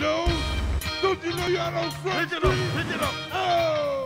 No, Don't you know you're out on Front Pick it up, pick it up. Oh!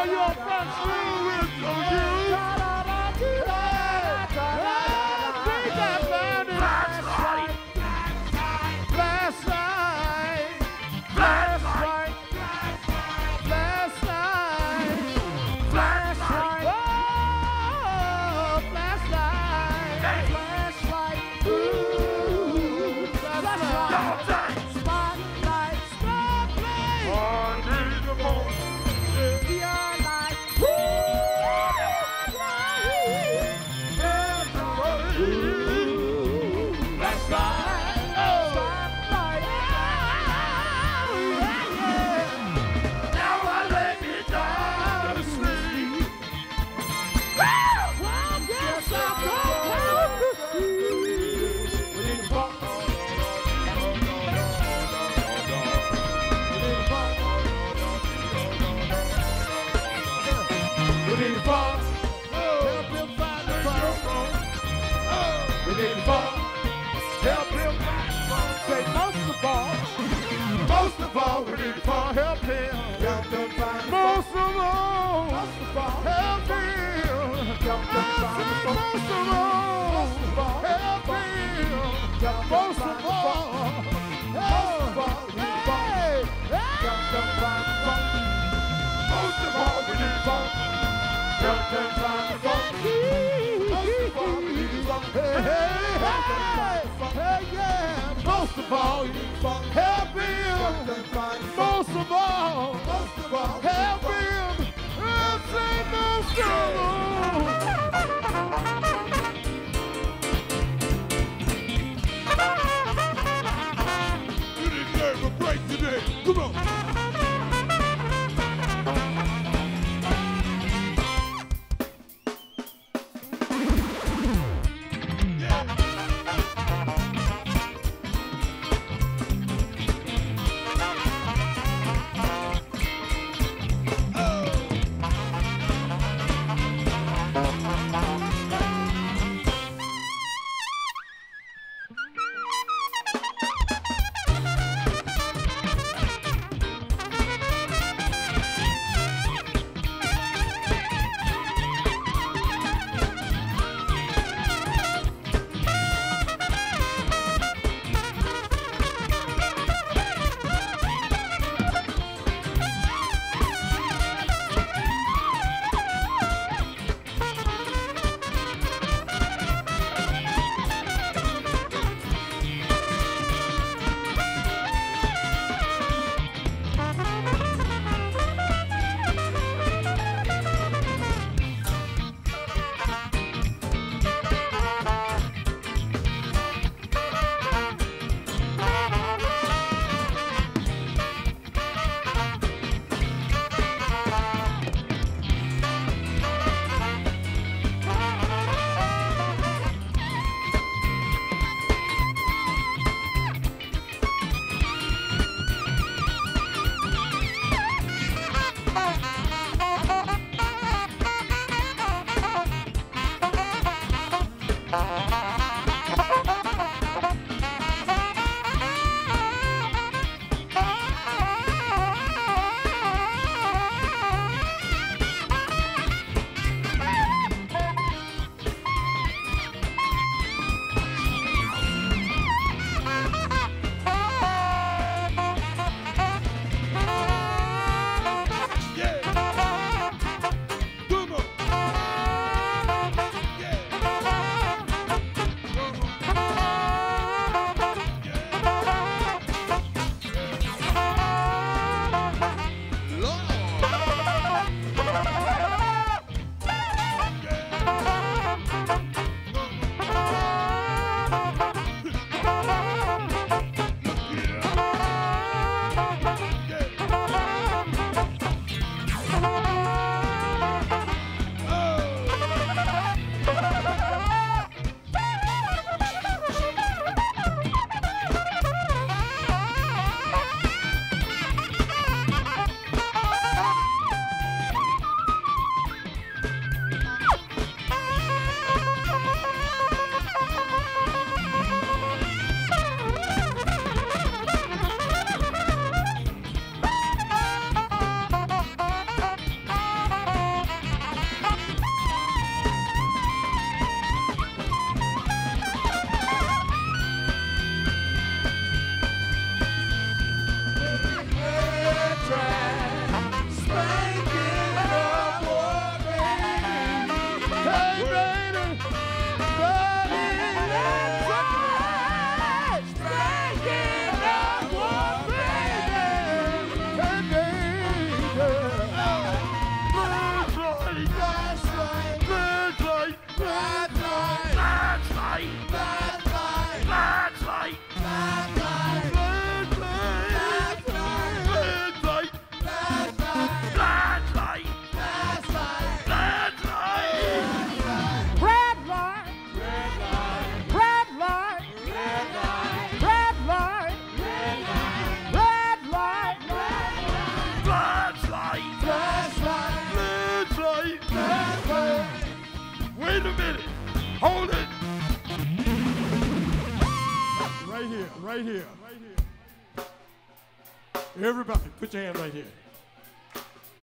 поем! Most of all, we need to help him. Most of all, help him. I said, most of all, help him. Most of all, help. Hey, hey. Most of all, we need to help him find the Hey, hey, hey, hey, yeah. Most of all, help him. Wait a minute. Hold it. Right here, right here. Right here. Everybody, put your hand right here.